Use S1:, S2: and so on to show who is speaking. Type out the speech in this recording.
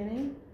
S1: beginning